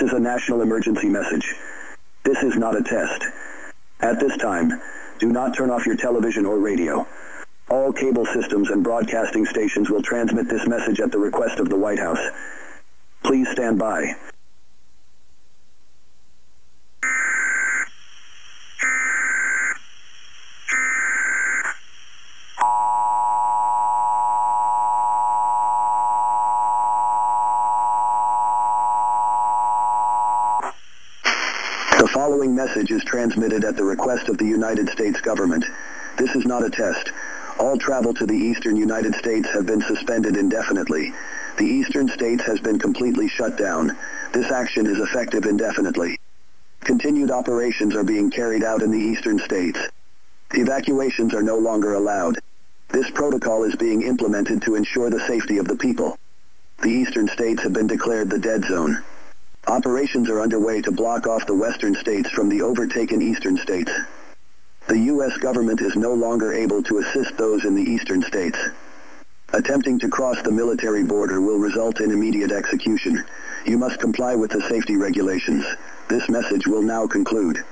This is a national emergency message. This is not a test. At this time, do not turn off your television or radio. All cable systems and broadcasting stations will transmit this message at the request of the White House. Please stand by. The following message is transmitted at the request of the United States government. This is not a test. All travel to the eastern United States have been suspended indefinitely. The eastern states has been completely shut down. This action is effective indefinitely. Continued operations are being carried out in the eastern states. Evacuations are no longer allowed. This protocol is being implemented to ensure the safety of the people. The eastern states have been declared the dead zone. Operations are underway to block off the western states from the overtaken eastern states. The U.S. government is no longer able to assist those in the eastern states. Attempting to cross the military border will result in immediate execution. You must comply with the safety regulations. This message will now conclude.